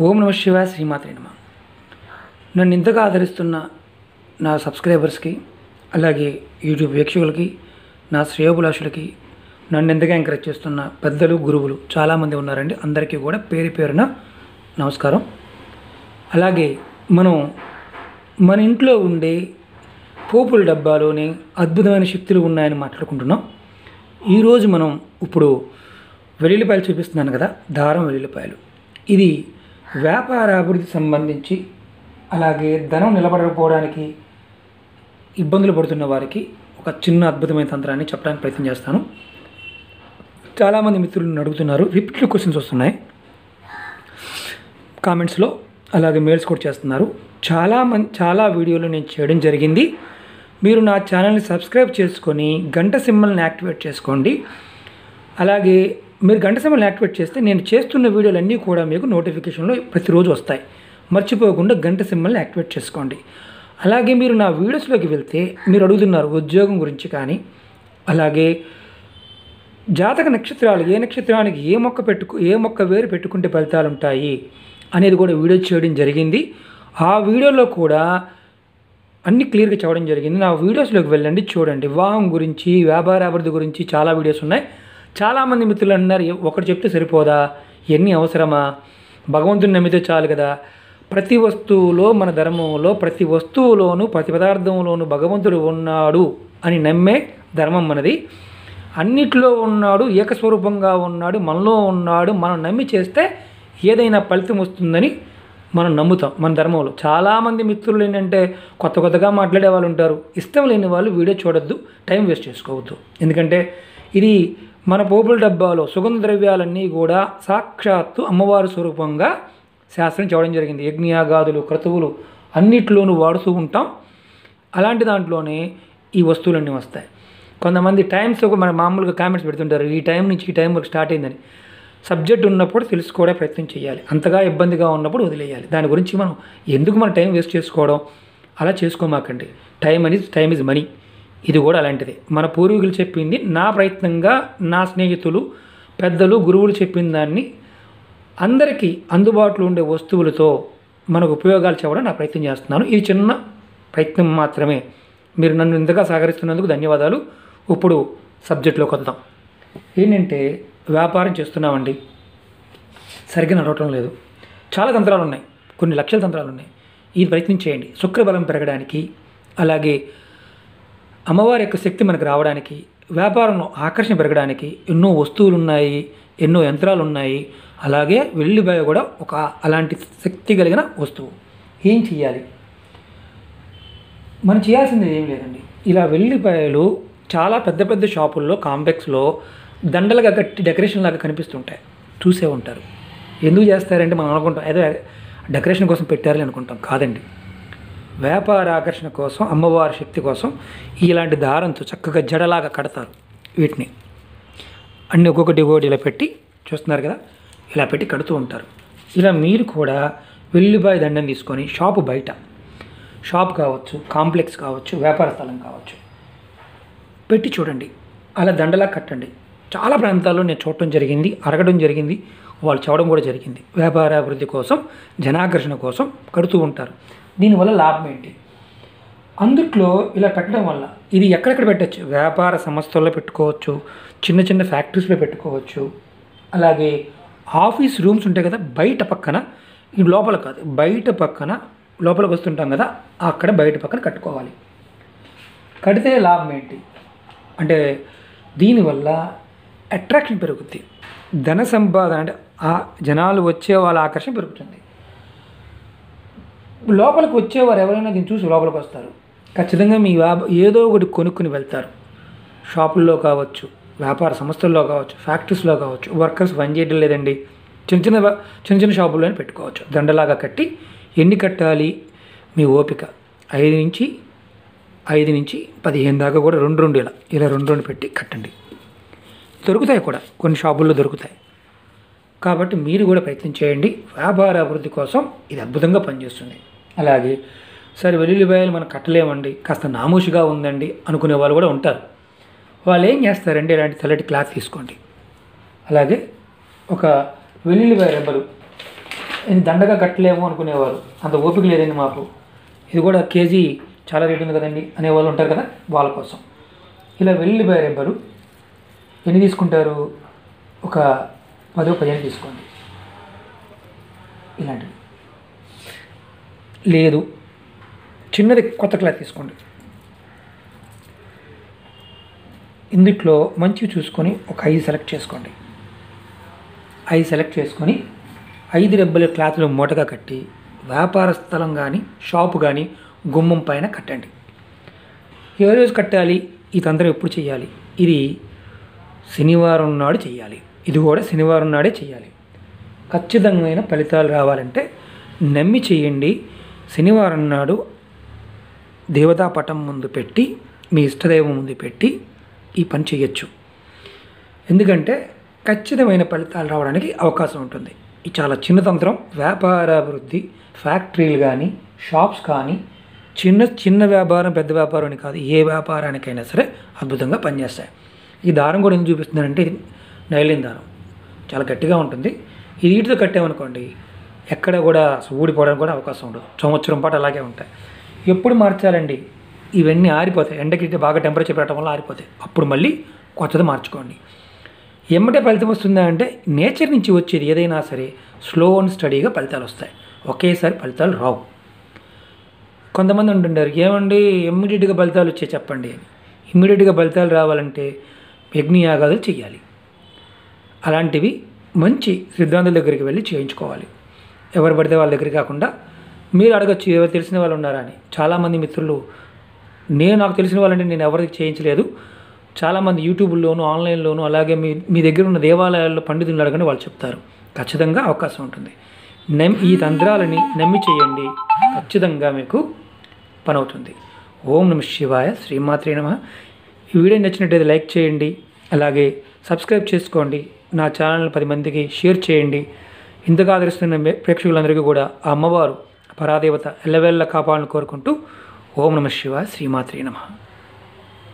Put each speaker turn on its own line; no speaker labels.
ఓం నమ శివాయ శ్రీమాత్రే నమ. నన్ను ఇంతగా ఆదరిస్తున్న నా సబ్స్క్రైబర్స్కి అలాగే యూట్యూబ్ వీక్షకులకి నా శ్రేయోభిలాషులకి నన్ను ఎంతగా ఎంకరేజ్ చేస్తున్న పెద్దలు గురువులు చాలామంది ఉన్నారండి. అందరికీ కూడా పేరు పేరున నమస్కారం. అలాగే మనం మన ఇంట్లో ఉండే పోపుల డబ్బాలోనే అద్భుతమైన శక్తులు ఉన్నాయని మాట్లాడుకుంటున్నాం. ఈరోజు మనం ఇప్పుడు వెల్లుల్లిపాయలు చూపిస్తున్నాను కదా దారం వెల్లుల్లిపాయలు. ఇది వ్యాపార అభివృద్ధి సంబంధించి అలాగే ధనం నిలబడకపోవడానికి ఇబ్బందులు పడుతున్న వారికి ఒక చిన్న అద్భుతమైన తంత్రాన్ని చెప్పడానికి ప్రయత్నం చేస్తాను. చాలామంది మిత్రులు అడుగుతున్నారు. రిపీట్లు క్వశ్చన్స్ వస్తున్నాయి. కామెంట్స్లో అలాగే మెయిల్స్ కూడా చేస్తున్నారు. చాలా మంది చాలా వీడియోలు నేను చేయడం జరిగింది. మీరు నా ఛానల్ని సబ్స్క్రైబ్ చేసుకొని గంట సింబల్ని యాక్టివేట్ చేసుకోండి. అలాగే మీరు గంట సమయంలో యాక్టివేట్ చేస్తే నేను చేస్తున్న వీడియోలన్నీ కూడా మీకు నోటిఫికేషన్లో ప్రతిరోజు వస్తాయి. మర్చిపోకుండా గంట సింబల్ని యాక్టివేట్ చేసుకోండి. అలాగే మీరు నా వీడియోస్లోకి వెళ్తే మీరు అడుగుతున్నారు ఉద్యోగం గురించి కానీ అలాగే జాతక నక్షత్రాలు ఏ నక్షత్రానికి ఏ మొక్క పెట్టుకు ఏ మొక్క వేరు పెట్టుకుంటే ఫలితాలు ఉంటాయి అనేది కూడా వీడియో చేయడం జరిగింది. ఆ వీడియోలో కూడా అన్ని క్లియర్గా చెప్పడం జరిగింది. నా వీడియోస్లోకి వెళ్ళండి చూడండి. వివాహం గురించి వ్యాపార అభివృద్ధి గురించి చాలా వీడియోస్ ఉన్నాయి. చాలామంది మిత్రులు అన్నారు ఒకటి చెప్తే సరిపోదా? ఎన్ని అవసరమా? భగవంతుని నమ్మితే చాలు కదా. ప్రతి వస్తువులో మన ధర్మంలో ప్రతి వస్తువులోనూ ప్రతి పదార్థంలోనూ భగవంతుడు ఉన్నాడు అని నమ్మే ధర్మం మనది. అన్నిట్లో ఉన్నాడు ఏకస్వరూపంగా ఉన్నాడు మనలో ఉన్నాడు. మనం నమ్మి చేస్తే ఏదైనా ఫలితం వస్తుందని మనం నమ్ముతాం మన ధర్మంలో. చాలామంది మిత్రులు ఏంటంటే కొత్త కొత్తగా మాట్లాడే వాళ్ళు ఉంటారు. ఇష్టం లేని వాళ్ళు వీడియో చూడొద్దు టైం వేస్ట్ చేసుకోవద్దు. ఎందుకంటే ఇది మన పోపుల డబ్బాలో సుగంధ ద్రవ్యాలన్నీ కూడా సాక్షాత్తు అమ్మవారి స్వరూపంగా శాస్త్రం చెప్పడం జరిగింది. యజ్ఞయాగాదులు క్రతువులు అన్నిట్లోనూ వాడుతూ ఉంటాం. అలాంటి దాంట్లోనే ఈ వస్తువులన్నీ వస్తాయి. కొంతమంది టైమ్స్ ఒక మన మామూలుగా కామెంట్స్ పెడుతుంటారు ఈ టైం నుంచి ఈ టైం వరకు స్టార్ట్ అయిందని. సబ్జెక్ట్ ఉన్నప్పుడు తెలుసుకోవడం ప్రయత్నం చేయాలి. అంతగా ఇబ్బందిగా ఉన్నప్పుడు వదిలేయాలి. దాని గురించి మనం ఎందుకు మన టైం వేస్ట్ చేసుకోవడం? అలా చేసుకోమాకండి. టైం అనేది టైం ఇస్ మనీ ఇది కూడా అలాంటిది. మన పూర్వీకులు చెప్పింది నా ప్రయత్నంగా నా స్నేహితులు పెద్దలు గురువులు చెప్పిన దాన్ని అందరికీ అందుబాటులో ఉండే వస్తువులతో మనకు ఉపయోగాలు చెప్పడం నా ప్రయత్నం చేస్తున్నాను. ఇది చిన్న ప్రయత్నం మాత్రమే. మీరు నన్ను ఇంతగా సహకరిస్తున్నందుకు ధన్యవాదాలు. ఇప్పుడు సబ్జెక్టులోకి వద్దాం ఏంటంటే వ్యాపారం చేస్తున్నామండి. సరిగ్గా నడవటం లేదు. చాలా తంత్రాలు ఉన్నాయి కొన్ని లక్షల తంత్రాలు ఉన్నాయి ఇది ప్రయత్నం చేయండి. శుక్రబలం పెరగడానికి అలాగే అమ్మవారి యొక్క శక్తి మనకు రావడానికి వ్యాపారంలో ఆకర్షణ పెరగడానికి ఎన్నో వస్తువులు ఉన్నాయి ఎన్నో యంత్రాలు ఉన్నాయి అలాగే వెల్లిబాయ కూడా ఒక అలాంటి శక్తి కలిగిన వస్తువు. ఏం చేయాలి మనం చేయాల్సింది ఏం లేదండి. ఇలా వెల్లిపాయలు చాలా పెద్ద పెద్ద షాపుల్లో కాంప్లెక్స్లో దండలుగా కట్టి డెకరేషన్ లాగా కనిపిస్తుంటాయి. చూసే ఉంటారు. ఎందుకు చేస్తారంటే మనం అనుకుంటాం ఏదో డెకరేషన్ కోసం పెట్టారని అనుకుంటాం. కాదండి. వ్యాపార ఆకర్షణ కోసం అమ్మవారి శక్తి కోసం ఇలాంటి దారంతో చక్కగా జడలాగా కడతారు వీటిని. అన్ని ఒక్కొక్కటి ఒకటి ఇలా పెట్టి చూస్తున్నారు కదా ఇలా పెట్టి కడుతూ ఉంటారు. ఇలా మీరు కూడా వెల్లుబాయి దండం తీసుకొని షాపు బయట షాప్ కావచ్చు కాంప్లెక్స్ కావచ్చు వ్యాపార స్థలం కావచ్చు పెట్టి చూడండి. అలా దండలా కట్టండి. చాలా ప్రాంతాల్లో నేను చూడటం జరిగింది అరగడం జరిగింది వాళ్ళు చూడడం కూడా జరిగింది. వ్యాపార అభివృద్ధి కోసం జనాకర్షణ కోసం కడుతూ ఉంటారు. దీనివల్ల లాభం ఏంటి? అందుట్లో ఇలా పెట్టడం వల్ల ఇది ఎక్కడెక్కడ పెట్టచ్చు? వ్యాపార సంస్థల్లో పెట్టుకోవచ్చు చిన్న చిన్న ఫ్యాక్టరీస్లో పెట్టుకోవచ్చు అలాగే ఆఫీస్ రూమ్స్ ఉంటాయి కదా బయట పక్కన ఈ లోపల కాదు బయట పక్కన లోపలికి వస్తుంటాం కదా అక్కడ బయట పక్కన కట్టుకోవాలి. కడితే లాభం ఏంటి? అంటే దీనివల్ల అట్రాక్షన్ పెరుగుద్ది. ధన సంపాదన అంటే ఆ జనాలు వచ్చే వాళ్ళ ఆకర్షణ పెరుగుతుంది. లోపలికి వచ్చేవారు ఎవరైనా దీన్ని చూసి లోపలికి వస్తారు. ఖచ్చితంగా మీ వ్యాప ఏదో ఒకటి కొనుక్కుని వెళ్తారు. షాపుల్లో కావచ్చు వ్యాపార సంస్థల్లో కావచ్చు ఫ్యాక్టరీస్లో కావచ్చు వర్కర్స్ పని చేయడం లేదండి. చిన్న చిన్న చిన్న చిన్న షాపుల్లోనే పెట్టుకోవచ్చు. దండలాగా కట్టి ఎన్ని కట్టాలి? మీ ఓపిక. ఐదు నుంచి ఐదు నుంచి పదిహేను దాకా కూడా రెండు రెండు ఇలా ఇలా రెండు రెండు పెట్టి కట్టండి. దొరుకుతాయి కూడా. కొన్ని షాపుల్లో దొరుకుతాయి. కాబట్టి మీరు కూడా ప్రయత్నం చేయండి. వ్యాపార అభివృద్ధి కోసం ఇది అద్భుతంగా పనిచేస్తుంది. అలాగే సరే వెల్లుల్లిపాయలు మనం కట్టలేమండి కాస్త నామూషిగా ఉందండి అనుకునే వాళ్ళు కూడా ఉంటారు. వాళ్ళు ఏం చేస్తారండి ఇలాంటి తెల్లటి క్లాత్ తీసుకోండి. అలాగే ఒక వెల్లుల్లిపాయ రెబ్బలు ఇది దండగా కట్టలేము అనుకునేవారు. అంత ఓపిక లేదండి మాకు. ఇది కూడా కేజీ చాలా రేటు ఉంది కదండి అనేవాళ్ళు ఉంటారు కదా వాళ్ళ కోసం. ఇలా వెల్లుల్లిపాయ రెబ్బలు ఎన్ని తీసుకుంటారు? ఒక పదో పదిహేను తీసుకోండి. ఇలాంటివి. లేదు. చిన్నది కొత్త క్లాత్ తీసుకోండి. ఇందుట్లో మంచివి చూసుకొని ఒక ఐదు సెలెక్ట్ చేసుకోండి. ఐదు సెలెక్ట్ చేసుకొని ఐదు రెబ్బల క్లాత్లు మూటగా కట్టి వ్యాపార స్థలం కానీ షాపు కానీ గుమ్మం పైన కట్టండి. ఏ రోజు కట్టాలి? ఈ తంత్రం ఎప్పుడు చేయాలి? ఇది శనివారం నాడు చేయాలి. ఇది కూడా శనివారం నాడే చేయాలి. ఖచ్చితమైన ఫలితాలు రావాలంటే నమ్మి చేయండి. శనివారం నాడు దేవతా పటం ముందు పెట్టి మీ ఇష్టదైవం ముందు పెట్టి ఈ పని చేయొచ్చు ఎందుకంటే ఖచ్చితమైన ఫలితాలు రావడానికి అవకాశం ఉంటుంది. ఇది చాలా చిన్న తంత్రం వ్యాపారాభివృద్ధి ఫ్యాక్టరీలు కానీ షాప్స్ కానీ చిన్న చిన్న వ్యాపారం పెద్ద వ్యాపారం అని కాదు ఏ వ్యాపారానికైనా సరే అద్భుతంగా పనిచేస్తాయి. ఈ దారం కూడా ఎందుకు చూపిస్తుందంటే నైలిన్ దారం. చాలా గట్టిగా ఉంటుంది. ఇది వీటితో కట్టామనుకోండి ఎక్కడ కూడా ఊడిపోవడానికి కూడా అవకాశం ఉండదు. సంవత్సరం పాటు అలాగే ఉంటాయి. ఎప్పుడు మార్చాలండి? ఇవన్నీ ఆరిపోతాయి. ఎండకి బాగా టెంపరేచర్ పెట్టడం వల్ల ఆరిపోతాయి. అప్పుడు మళ్ళీ కొత్తది మార్చుకోండి. ఎమ్మటే ఫలితం వస్తుందా అంటే నేచర్ నుంచి వచ్చేది ఏదైనా సరే స్లో అండ్ స్టడీగా ఫలితాలు వస్తాయి. ఒకేసారి ఫలితాలు రావు. కొంతమంది ఉంటుంటారు ఏమండి ఇమ్మీడియట్గా ఫలితాలు వచ్చే చెప్పండి అని. ఇమ్మీడియట్గా ఫలితాలు రావాలంటే యజ్ఞయాగాలు చేయాలి అలాంటివి మంచి సిద్ధాంతుల దగ్గరికి వెళ్ళి చేయించుకోవాలి. ఎవరు పడితే వాళ్ళ దగ్గర కాకుండా మీరు అడగచ్చు ఎవరు తెలిసిన వాళ్ళు ఉన్నారని. చాలామంది మిత్రులు నేను నాకు తెలిసిన వాళ్ళంటే నేను ఎవరికి చేయించలేదు. చాలామంది యూట్యూబ్లోను ఆన్లైన్లోను అలాగే మీ మీ దగ్గర ఉన్న దేవాలయాల్లో పండితులు అడగని వాళ్ళు చెప్తారు. ఖచ్చితంగా అవకాశం ఉంటుంది. నమ్ ఈ తంత్రాలని నమ్మి చేయండి. ఖచ్చితంగా మీకు పని అవుతుంది ఓం నమ శివాయ శ్రీమాత్రే నమ. ఈ వీడియో నచ్చినట్టయితే లైక్ చేయండి. అలాగే సబ్స్క్రైబ్ చేసుకోండి. నా ఛానల్ పది మందికి షేర్ చేయండి. ఇంతగా ఆదరిస్తున్న ప్రేక్షకులందరికీ కూడా ఆ అమ్మవారు పరాదేవత ఎల్లవెల్ల కాపాలను కోరుకుంటూ ఓం నమ శివ శ్రీమాత్రి నమ.